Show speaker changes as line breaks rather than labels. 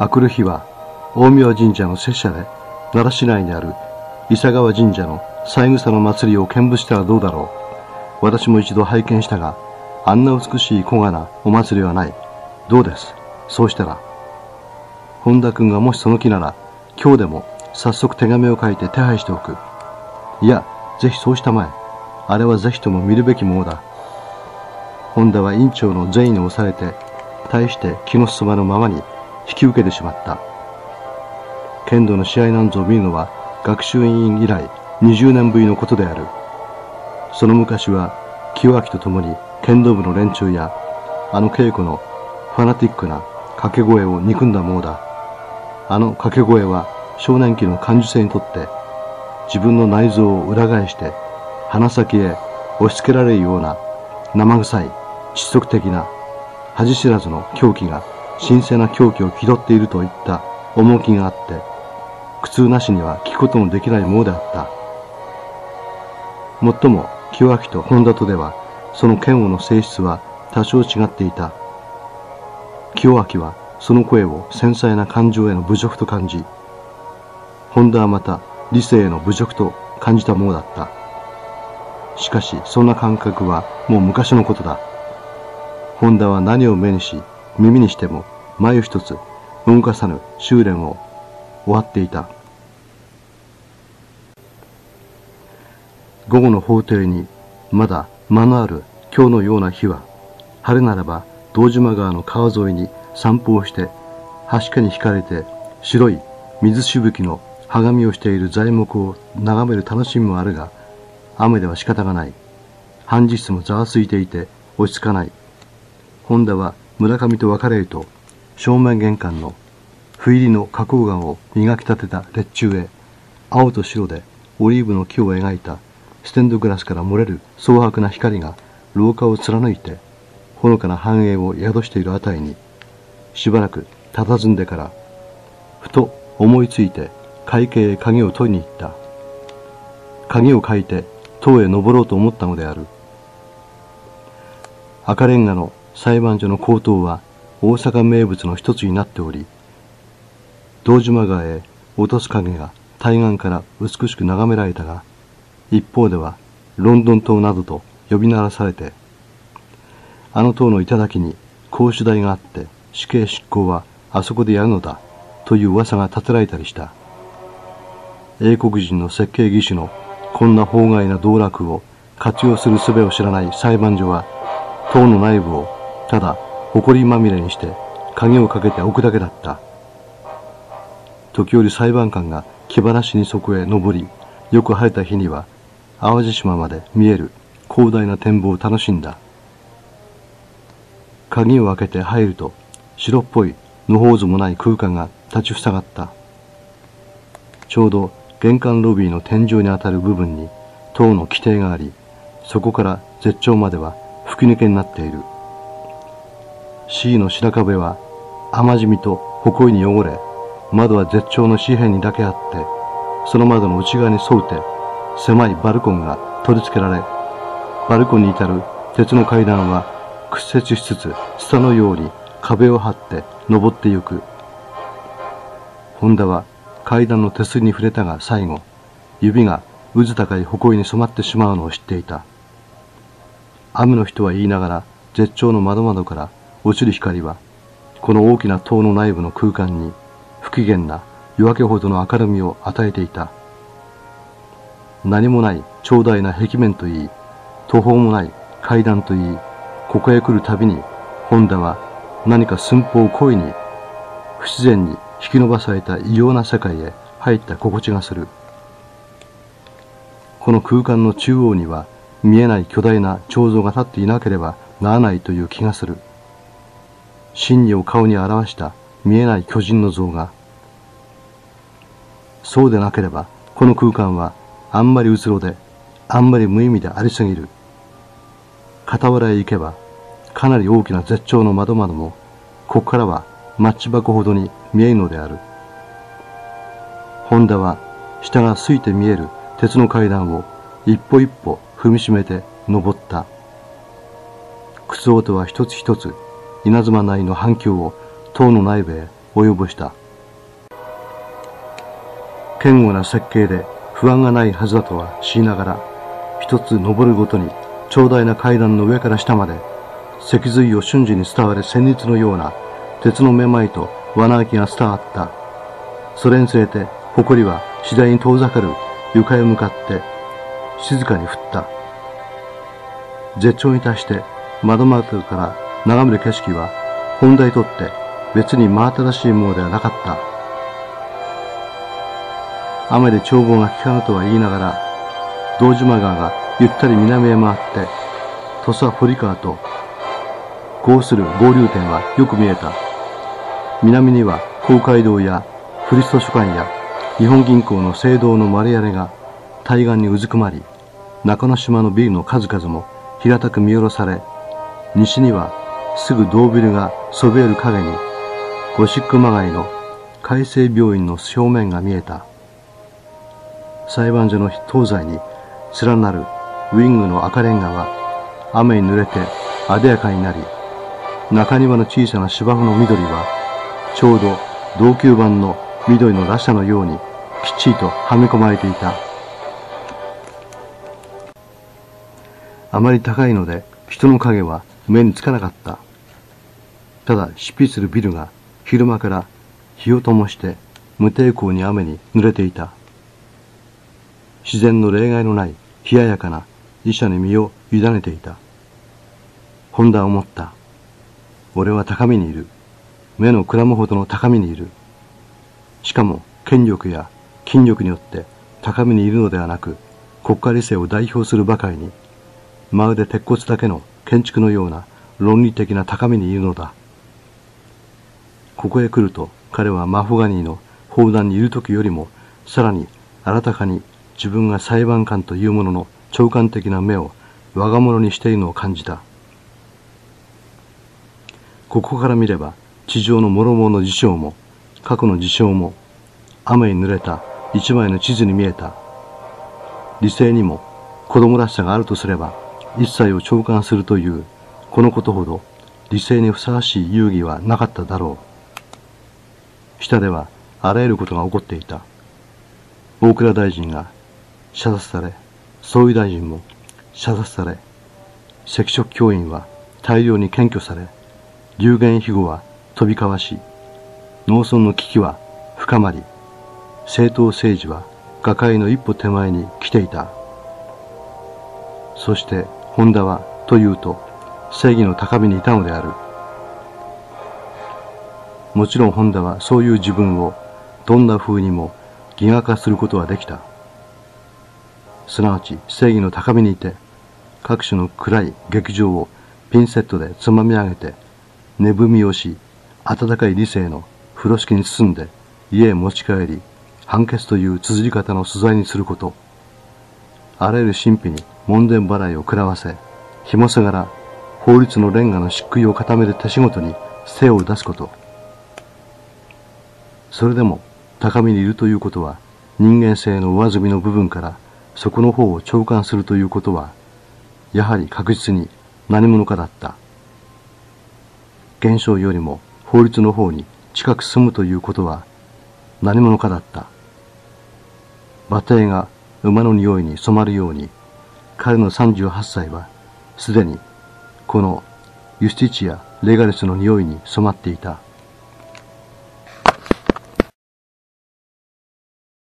あくる日は大宮神社の拙者で奈良市内にある伊佐川神社の三枝の祭りを見物したらどうだろう。私も一度拝見したがあんな美しい小柄お祭りはない。どうです？そうしたら。本田君がもしその気なら今日でも早速手紙を書いて手配しておく。いやぜひそうしたまえ。あれはぜひとも見るべきものだ。本田は院長の善意に押されて大して気の進まぬままに引き受けてしまった。剣道の試合なんぞを見るのは学習院以来20年ぶりのことである。その昔は清明と共に剣道部の連中やあの稽古のファナティックな掛け声を憎んだものだ。あの掛け声は少年期の感受性にとって自分の内臓を裏返して鼻先へ押し付けられるような生臭い窒息的な恥知らずの狂気が神聖な狂気を気取っているといった。趣があって苦痛なしには聞くことのできないものであった。もっとも清明と本田とではその剣王の性質は多少違っていた。清明はその声を繊細な感情への侮辱と感じ本田はまた理性への侮辱と感じたものだった。しかしそんな感覚はもう昔のことだ。本田は何を目にし耳にしても眉一つ動かさぬ修練を終わっていた。午後の法廷にまだ間のある今日のような日は晴れならば道島川の川沿いに散歩をして橋家に引かれて白い水しぶきのはがみをしている材木を眺める楽しみもあるが雨では仕方がない。半日もざわついていて落ち着かない。本田は村上と別れると正面玄関の不入りの花崗岩を磨き立てた列中へ青と白でオリーブの木を描いたステンドグラスから漏れる蒼白な光が廊下を貫いてほのかな繁栄を宿しているあたりにしばらく佇んでからふと思いついて会計へ鍵を取りに行った。鍵を借いて塔へ登ろうと思ったのである。赤レンガの裁判所の口頭は大阪名物の一つになっており道島川へ落とす影が対岸から美しく眺められたが、一方ではロンドン島などと呼び鳴らされて、あの塔の頂に公主台があって死刑執行はあそこでやるのだという噂が立てられたりした。英国人の設計技師のこんな法外な道楽を活用する術を知らない裁判所は塔の内部をただ埃まみれにして鍵をかけておくだけだった。時折裁判官が気晴らしにそこへ登り、よく晴れた日には淡路島まで見える広大な展望を楽しんだ。鍵を開けて入ると白っぽい野放図もない空間が立ちふさがった。ちょうど玄関ロビーの天井にあたる部分に塔の規定があり、そこから絶頂までは吹き抜けになっている。C の白壁は甘じみと埃に汚れ、窓は絶頂の紙幣にだけあって、その窓の内側に沿うて、狭いバルコンが取り付けられ、バルコンに至る鉄の階段は屈折しつつ、ツタのように壁を張って登ってゆく。本田は階段の手すりに触れたが最後、指が渦高い埃に染まってしまうのを知っていた。雨の人は言いながら、絶頂の窓窓から落ちる光は、この大きな塔の内部の空間に不機嫌な夜明けほどの明るみを与えていた。何もない長大な壁面といい、途方もない階段といい、ここへ来るたびに、本田は何か寸法を故意に、不自然に引き伸ばされた異様な世界へ入った心地がする。この空間の中央には見えない巨大な彫像が立っていなければならないという気がする。真理を顔に表した見えない巨人の像がそうでなければ、この空間はあんまりうつろで、あんまり無意味でありすぎる。傍らへ行けば、かなり大きな絶頂の窓窓も、ここからはマッチ箱ほどに見えるのである。ホンダは、下が空いて見える鉄の階段を一歩一歩踏みしめて登った。靴音は一つ一つ稲妻内の反響を塔の内部へ及ぼした。堅固な設計で不安がないはずだとは知りながら、一つ登るごとに長大な階段の上から下まで、脊髄を瞬時に伝わる旋律のような鉄のめまいと罠開きが伝わった。それにつれて、埃は次第に遠ざかる床へ向かって静かに降った。絶頂に達して窓窓から眺める景色は本題とって別に真新しいものではなかった。雨で眺望が効かぬとは言いながら、道島川がゆったり南へ回って、土佐堀川と合する合流点はよく見えた。南には公会堂やフリスト書館や日本銀行の聖堂の丸屋根が対岸にうずくまり、中之島のビルの数々も平たく見下ろされ、西にはすぐ銅ビルがそびえる影に、ゴシックまがいの海星病院の正面が見えた。裁判所の東西に連なるウィングの赤レンガは雨に濡れて艶やかになり、中庭の小さな芝生の緑はちょうど同級版の緑の羅車のようにきっちりとはめ込まれていた。あまり高いので人の影は目につかなかった。ただ、執筆するビルが昼間から火を灯して無抵抗に雨に濡れていた。自然の例外のない冷ややかな医者に身を委ねていた。本田は思った。俺は高みにいる。目のくらむほどの高みにいる。しかも権力や筋力によって高みにいるのではなく、国家理性を代表するばかりに、まるで鉄骨だけの建築のような論理的な高みにいるのだ。ここへ来ると彼はマホガニーの砲弾にいる時よりもさらに新たかに自分が裁判官というものの長官的な目を我が物にしているのを感じた。ここから見れば、地上の諸々の事象も、過去の事象も、雨に濡れた一枚の地図に見えた。理性にも子供らしさがあるとすれば、一切を長官するという、このことほど理性にふさわしい遊戯はなかっただろう。下ではあらゆることが起こっていた。大蔵大臣が射殺され、総理大臣も射殺され、赤色教員は大量に検挙され、流言飛語は飛び交わし、農村の危機は深まり、政党政治は瓦解の一歩手前に来ていた。そして、本田は、というと、正義の高みにいたのである。もちろん本田はそういう自分をどんな風にもギガ化することはできた。すなわち正義の高みにいて、各種の暗い劇場をピンセットでつまみ上げて、寝踏みをし、暖かい理性の風呂敷に包んで家へ持ち帰り、判決という綴り方の素材にすること。あらゆる神秘に門前払いを食らわせ、紐せがら法律のレンガの漆喰を固める手仕事に精を出すこと。それでも高みにいるということは人間性の上積みの部分からそこの方を長官するということは、やはり確実に何者かだった。現象よりも法律の方に近く住むということは何者かだった。馬蹄が馬の匂いに染まるように、彼の38歳はすでにこのユスティチア・レガレスの匂いに染まっていた。